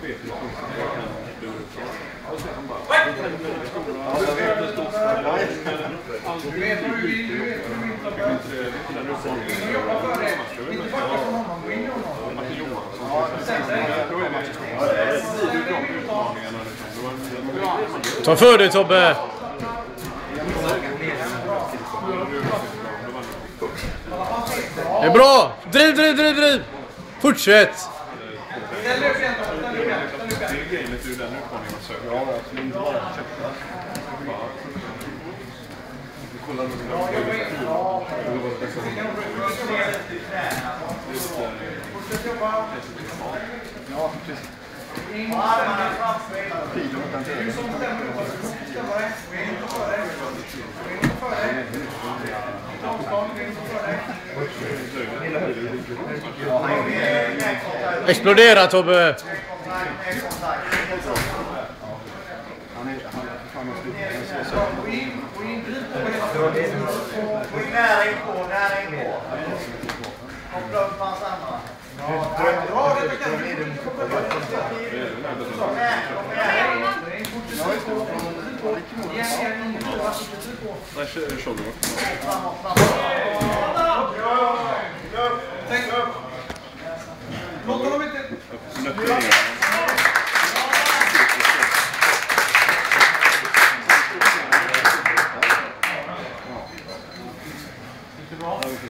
Du vet du vet för det. Inte backa från honom. Gå in i honom. Ta för dig Tobbe! Det är bra! Driv, driv, driv, driv! Fortsätt! Ställ upp igen då. Ställ upp igen. Vad du. Gå in och för dig. Gå in och för dig. Avstånd. Gå in och för dig. Explodera Tobbe! Gå in. Gå in. Driv på det. Gå in nära inpå, nära inpå. Koppla upp hans andra. Bra, det kan du. Kom med, kom. Igen, igen. Driv på. Framåt, framåt. Tänk. Låt honom